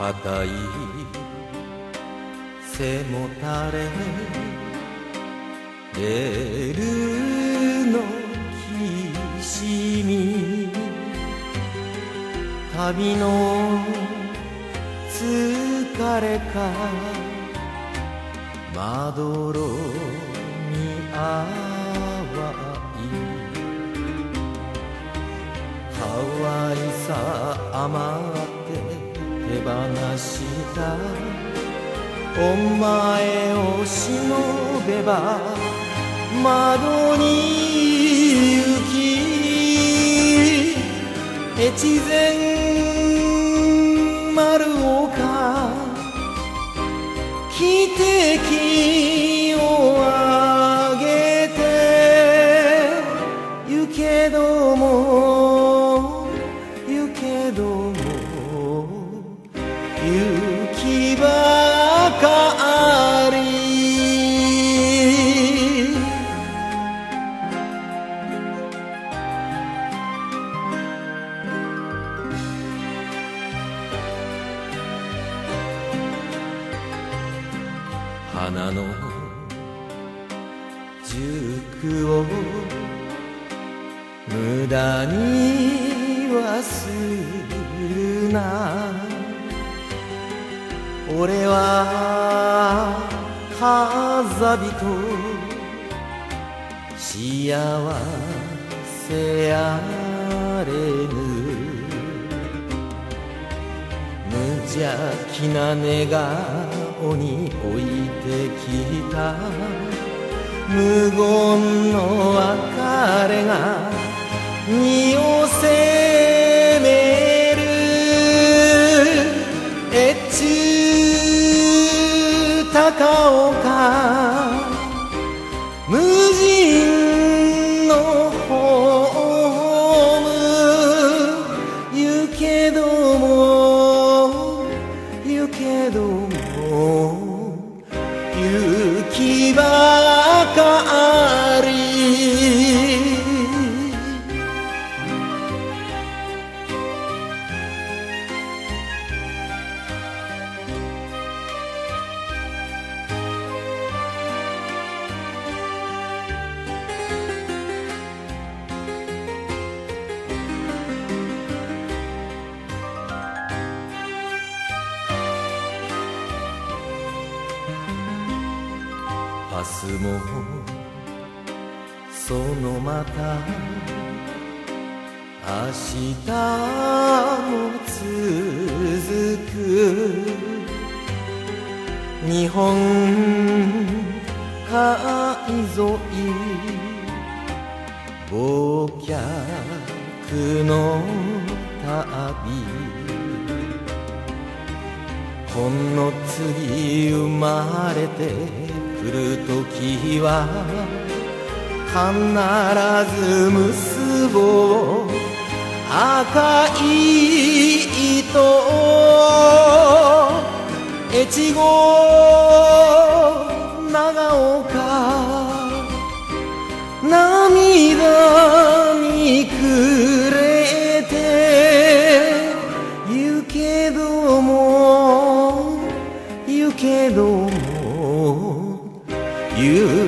硬い。背もたれ。レールのきしみ旅の疲れか。まどろみ淡い。可愛さ余って。手放した。お前を忍べば窓に行き越前花の塾を無駄にはするな。俺は風人幸せやれぬ。無邪気な寝顔に置いてきた。無言の別れが身を責める。越中高岡明日もそのまた明日も続く。日本海沿い忘却の旅。ほんの次生まれて来る時は必ず結ぼう赤い糸越後 you.